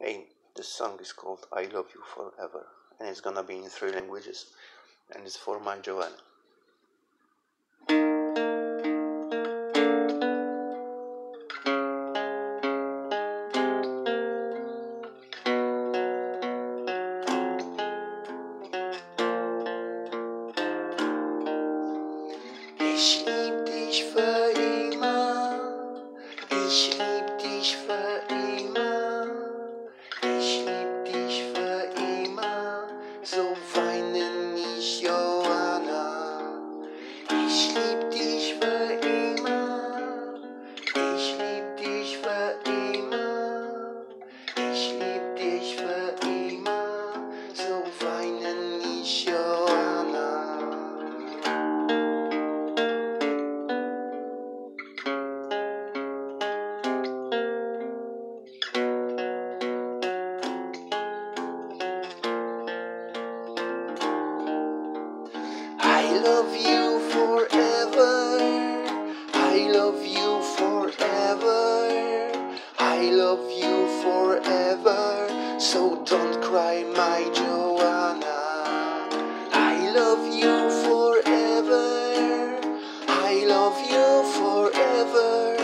Hey, this song is called I Love You Forever, and it's gonna be in three languages, and it's for my Joanna. Ich love you forever. I love you forever. I love you forever. So don't cry, my Joanna. I love you forever. I love you forever.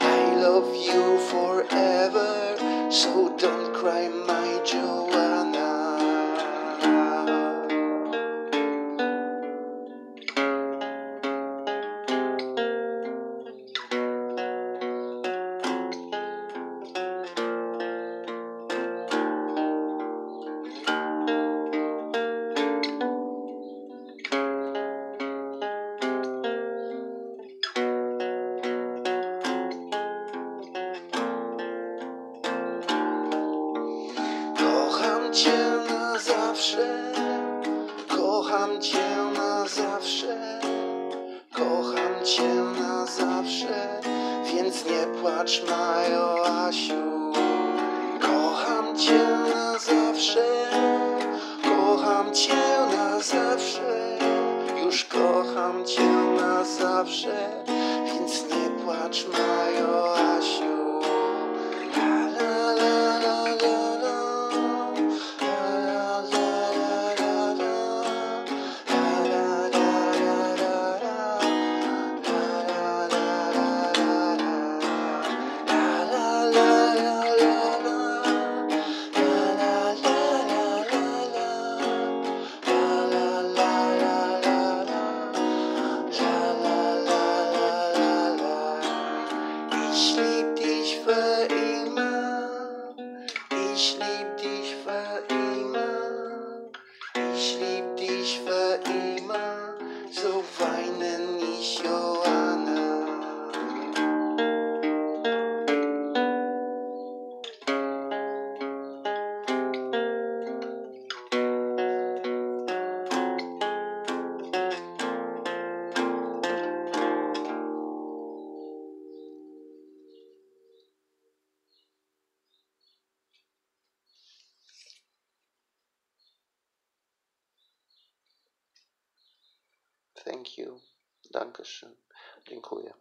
I love you forever. So don't cry, my Joanna. Zawsze, kocham cię na zawsze, kocham cię na zawsze, więc nie płacz, Majo Asiu. Kocham cię na zawsze, kocham cię na zawsze, już kocham cię na zawsze, więc nie płacz, Majo Ich Thank you. Dankeschön. Dziękuję.